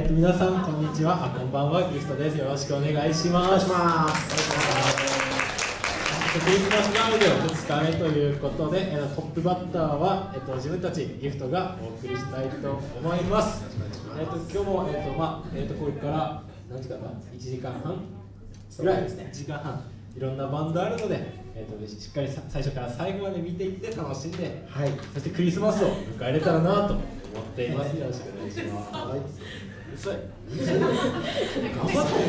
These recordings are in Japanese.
えっと、皆さん、こんにちは。あ、こんばんは。ギフトです。よろしくお願いします。クリスマスガウディオ2日目ということで、えートップバッターは、えっと、自分たちギフトがお送りしたいと思います。えっと、今日も、えっと、まあ、えっと、これから、何時間だ ?1 時間半？ぐらいですね。1時間半。いろんなバンドあるので、えっと、しっかりさ最初から最後まで見ていって楽しんで、はいそしてクリスマスを迎えれたらなと思っています。よろしくお願いします。はい頑張って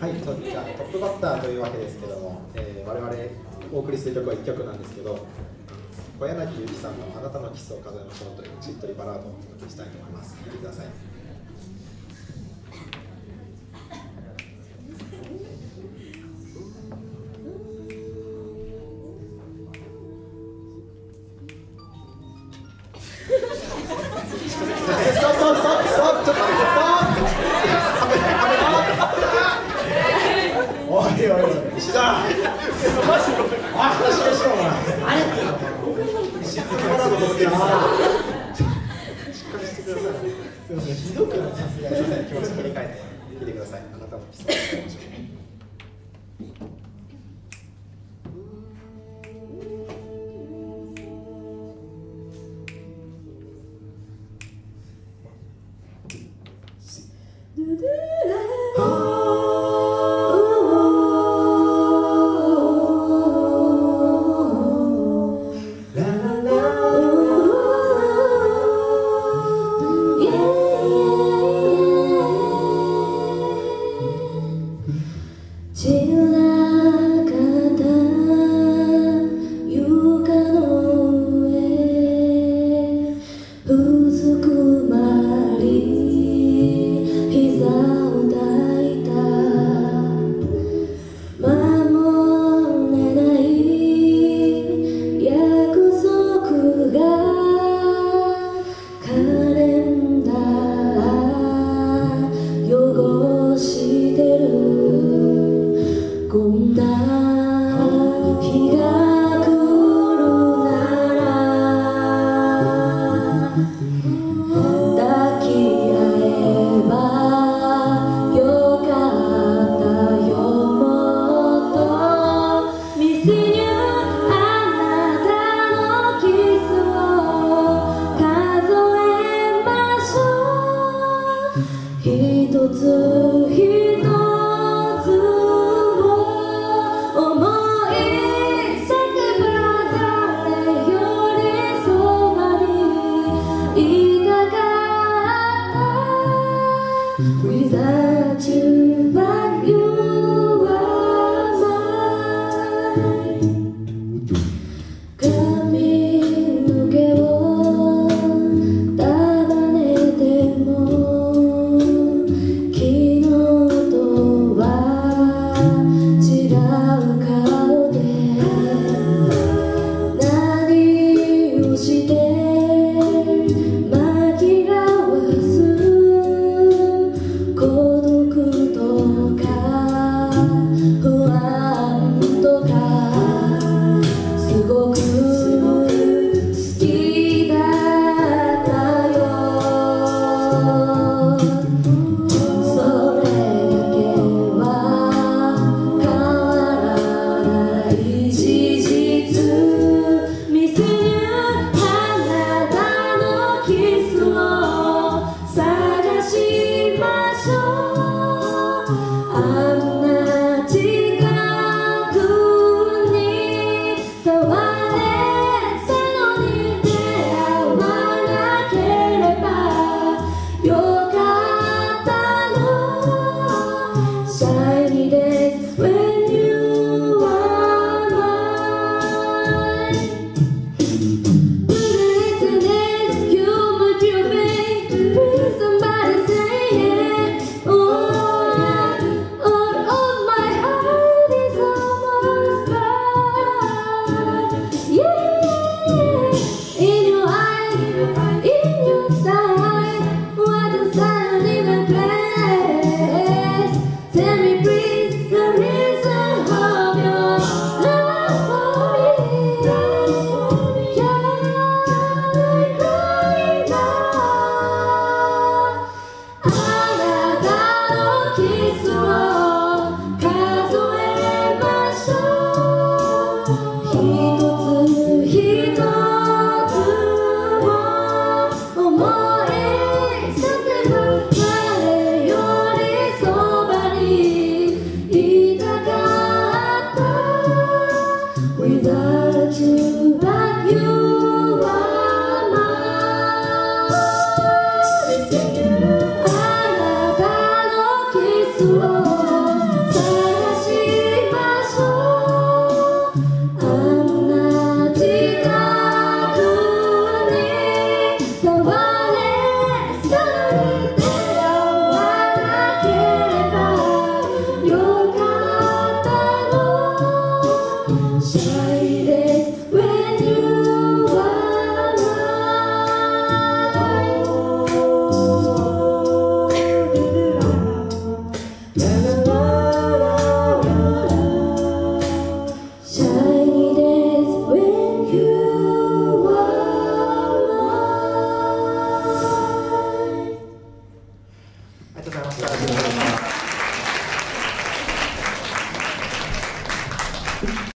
はい、とじゃあトップバッターというわけですけども、えー、我々お送りする曲は1曲なんですけど小柳ゆきさんの「あなたのキスを数えましょう」というちっとりバラードをお届けしたいと思います。聴いてください。っとりバラード届けるからしっかりしてくださいすいませんひどくなさすがにすいません気持ち切り替えて聞いてくださいあなたのキスを数えましょう散我走。